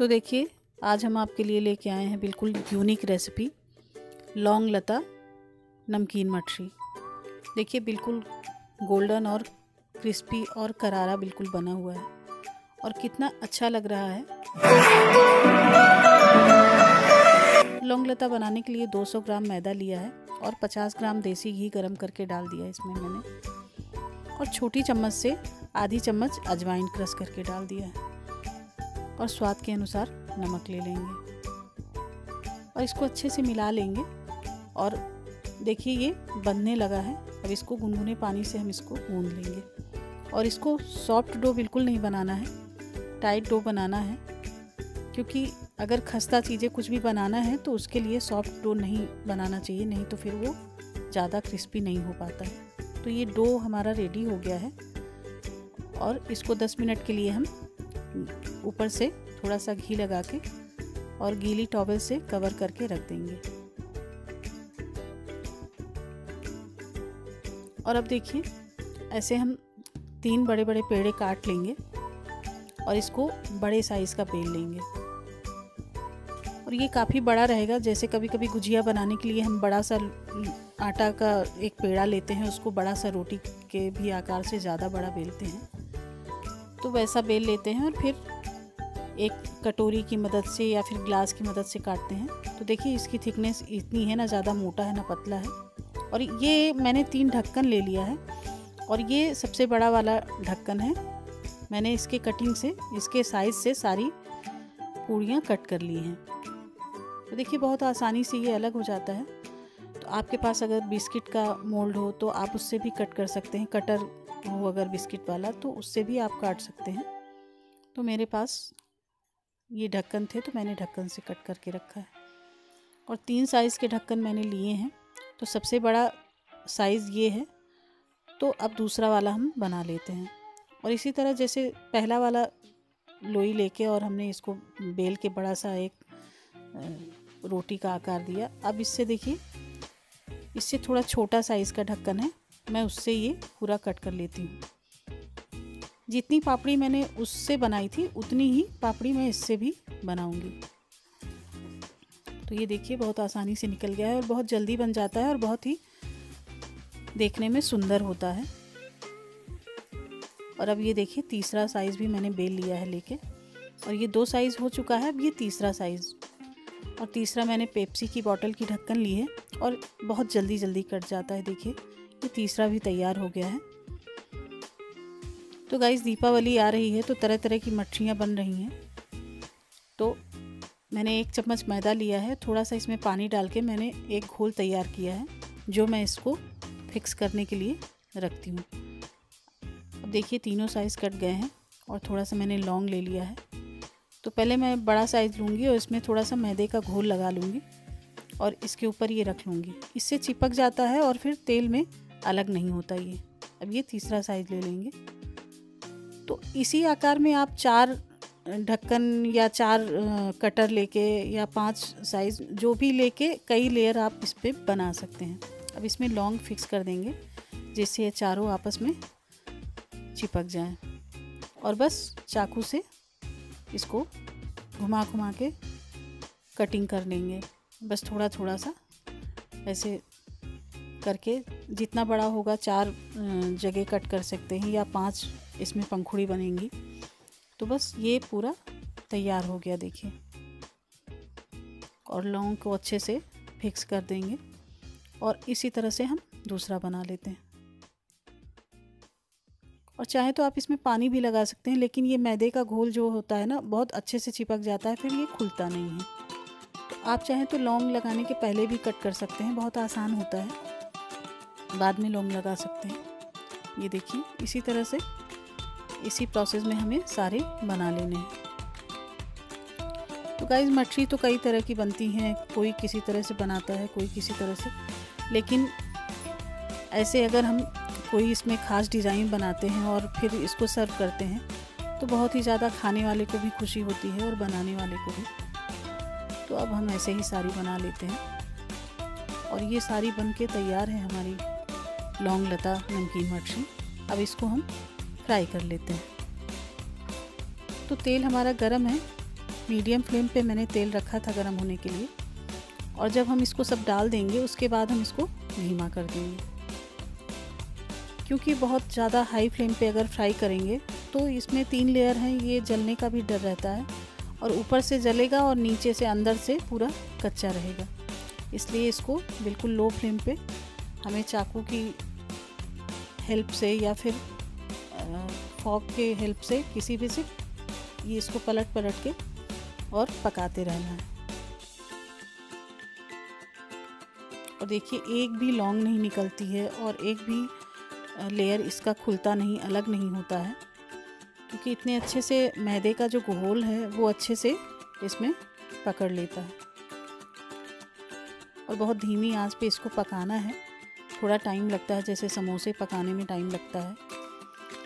तो देखिए, आज हम आपके लिए लेके आए हैं बिल्कुल यूनिक रेसिपी लौंग लता नमकीन मछली देखिए, बिल्कुल गोल्डन और क्रिस्पी और करारा बिल्कुल बना हुआ है। और कितना अच्छा लग रहा है। लौंग लता बनाने के लिए 200 ग्राम मैदा लिया है और 50 ग्राम देसी घी गरम करके डाल दिया है इसमें मैंने। और छोटी चम्मच से आधी चम्मच अजवाइन क्रश करके डाल दिया है। और स्वाद के अनुसार नमक ले लेंगे। और इसको अच्छे से मिला लेंगे। और देखिए ये बनने लगा है। अब इसको गुनगुने पानी से हम इसको गूंद लेंगे। और इसको सॉफ्ट डो बिल्कुल नहीं बनाना है। टाइट डो बनाना है। क्योंकि अगर खस्ता चीज़ें कुछ भी बनाना है तो उसके लिए सॉफ्ट डो नहीं बनाना चाहिए। नहीं तो फिर वो ज़्यादा क्रिस्पी नहीं हो पाता। है तो ये डो हमारा रेडी हो गया है। और इसको 10 मिनट के लिए हम ऊपर से थोड़ा सा घी लगा के और गीली टॉवल से कवर करके रख देंगे। और अब देखिए, ऐसे हम तीन बड़े बड़े पेड़े काट लेंगे और इसको बड़े साइज़ का पेड़ लेंगे। और ये काफ़ी बड़ा रहेगा, जैसे कभी कभी गुजिया बनाने के लिए हम बड़ा सा आटा का एक पेड़ा लेते हैं, उसको बड़ा सा रोटी के भी आकार से ज़्यादा बड़ा बेलते हैं। तो वैसा बेल लेते हैं और फिर एक कटोरी की मदद से या फिर ग्लास की मदद से काटते हैं। तो देखिए, इसकी थिकनेस इतनी है, ना ज़्यादा मोटा है, ना पतला है। और ये मैंने तीन ढक्कन ले लिया है और ये सबसे बड़ा वाला ढक्कन है। मैंने इसके कटिंग से, इसके साइज़ से सारी पूड़ियाँ कट कर ली हैं। तो देखिए, बहुत आसानी से ये अलग हो जाता है। तो आपके पास अगर बिस्किट का मोल्ड हो तो आप उससे भी कट कर सकते हैं। कटर हो अगर बिस्किट वाला तो उससे भी आप काट सकते हैं। तो मेरे पास ये ढक्कन थे तो मैंने ढक्कन से कट करके रखा है। और तीन साइज़ के ढक्कन मैंने लिए हैं तो सबसे बड़ा साइज़ ये है तो अब दूसरा वाला हम बना लेते हैं। और इसी तरह जैसे पहला वाला लोई लेके और हमने इसको बेल के बड़ा सा एक रोटी का आकार दिया। अब इससे देखिए, इससे थोड़ा छोटा साइज़ का ढक्कन है, मैं उससे ये पूरा कट कर लेती हूँ। जितनी पापड़ी मैंने उससे बनाई थी, उतनी ही पापड़ी मैं इससे भी बनाऊँगी। तो ये देखिए, बहुत आसानी से निकल गया है और बहुत जल्दी बन जाता है और बहुत ही देखने में सुंदर होता है। और अब ये देखिए, तीसरा साइज़ भी मैंने बेल लिया है लेके। और ये दो साइज़ हो चुका है, अब ये तीसरा साइज़ और तीसरा मैंने पेप्सी की बॉटल की ढक्कन ली है और बहुत जल्दी जल्दी कट जाता है, देखिए। ये तीसरा भी तैयार हो गया है। तो गाइस दीपावली आ रही है तो तरह तरह की मच्छियाँ बन रही हैं। तो मैंने एक चम्मच मैदा लिया है थोड़ा सा इसमें पानी डाल के मैंने एक घोल तैयार किया है, जो मैं इसको फिक्स करने के लिए रखती हूँ। अब देखिए, तीनों साइज़ कट गए हैं और थोड़ा सा मैंने लौंग ले लिया है। तो पहले मैं बड़ा साइज़ लूँगी और इसमें थोड़ा सा मैदे का घोल लगा लूँगी और इसके ऊपर ये रख लूँगी। इससे चिपक जाता है और फिर तेल में अलग नहीं होता ये। अब ये तीसरा साइज़ ले लेंगे। तो इसी आकार में आप चार ढक्कन या चार कटर लेके या पाँच साइज़ जो भी लेके कई लेयर आप इस पर बना सकते हैं। अब इसमें लॉन्ग फिक्स कर देंगे, जिससे ये चारों आपस में चिपक जाए। और बस चाकू से इसको घुमा घुमा के कटिंग कर लेंगे। बस थोड़ा थोड़ा सा ऐसे करके जितना बड़ा होगा चार जगह कट कर सकते हैं या पाँच इसमें पंखुड़ी बनेंगी। तो बस ये पूरा तैयार हो गया, देखिए। और लौंग को अच्छे से फिक्स कर देंगे और इसी तरह से हम दूसरा बना लेते हैं। और चाहे तो आप इसमें पानी भी लगा सकते हैं, लेकिन ये मैदे का घोल जो होता है ना, बहुत अच्छे से चिपक जाता है, फिर ये खुलता नहीं है। तो आप चाहें तो लौंग लगाने के पहले भी कट कर सकते हैं, बहुत आसान होता है। बाद में लौंग लगा सकते हैं। ये देखिए, इसी तरह से इसी प्रोसेस में हमें सारे बना लेने हैं। तो गाइज़ मछली तो कई तरह की बनती हैं, कोई किसी तरह से बनाता है, कोई किसी तरह से। लेकिन ऐसे अगर हम कोई इसमें ख़ास डिज़ाइन बनाते हैं और फिर इसको सर्व करते हैं तो बहुत ही ज़्यादा खाने वाले को भी खुशी होती है और बनाने वाले को भी। तो अब हम ऐसे ही सारी बना लेते हैं। और ये सारी बन के तैयार है हमारी लौंग लता नमकीन मछली अब इसको हम फ्राई कर लेते हैं। तो तेल हमारा गर्म है। मीडियम फ्लेम पे मैंने तेल रखा था गर्म होने के लिए। और जब हम इसको सब डाल देंगे, उसके बाद हम इसको धीमा कर देंगे। क्योंकि बहुत ज़्यादा हाई फ्लेम पे अगर फ्राई करेंगे तो इसमें तीन लेयर हैं, ये जलने का भी डर रहता है। और ऊपर से जलेगा और नीचे से अंदर से पूरा कच्चा रहेगा। इसलिए इसको बिल्कुल लो फ्लेम पे हमें चाकू की हेल्प से या फिर फॉक के हेल्प से किसी भी से ये इसको पलट पलट के और पकाते रहना है। और देखिए, एक भी लॉन्ग नहीं निकलती है और एक भी लेयर इसका खुलता नहीं, अलग नहीं होता है। क्योंकि इतने अच्छे से मैदे का जो घोल है, वो अच्छे से इसमें पकड़ लेता है। और बहुत धीमी आँच पे इसको पकाना है। थोड़ा टाइम लगता है, जैसे समोसे पकाने में टाइम लगता है।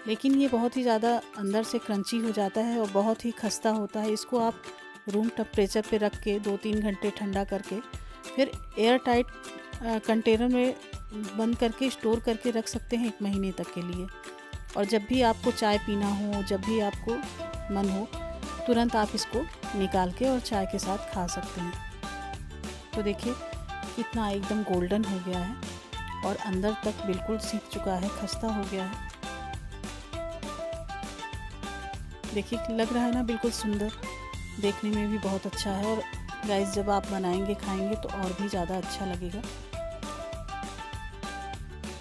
लेकिन ये बहुत ही ज़्यादा अंदर से क्रंची हो जाता है और बहुत ही खस्ता होता है। इसको आप रूम टेम्परेचर पे रख के दो तीन घंटे ठंडा करके, फिर एयर टाइट कंटेनर में बंद करके, स्टोर करके रख सकते हैं एक महीने तक के लिए। और जब भी आपको चाय पीना हो, जब भी आपको मन हो, तुरंत आप इसको निकाल के और चाय के साथ खा सकते हैं। तो देखिए, कितना एकदम गोल्डन हो गया है और अंदर तक बिल्कुल सीख चुका है, खस्ता हो गया है। देखिए लग रहा है ना बिल्कुल सुंदर। देखने में भी बहुत अच्छा है और गाइस जब आप बनाएँगे, खाएँगे तो और भी ज़्यादा अच्छा लगेगा।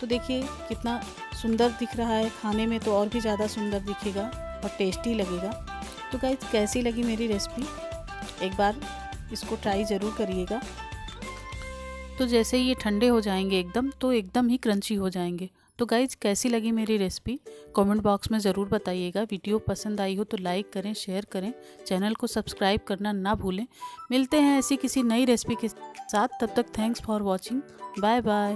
तो देखिए कितना सुंदर दिख रहा है। खाने में तो और भी ज़्यादा सुंदर दिखेगा और टेस्टी लगेगा। तो गाइस कैसी लगी मेरी रेसिपी एक बार इसको ट्राई ज़रूर करिएगा। तो जैसे ये ठंडे हो जाएँगे एकदम तो एकदम ही क्रंची हो जाएँगे। तो गाइज़ कैसी लगी मेरी रेसिपी कमेंट बॉक्स में ज़रूर बताइएगा। वीडियो पसंद आई हो तो लाइक करें शेयर करें। चैनल को सब्सक्राइब करना ना भूलें। मिलते हैं ऐसी किसी नई रेसिपी के साथ। तब तक thanks for watching bye bye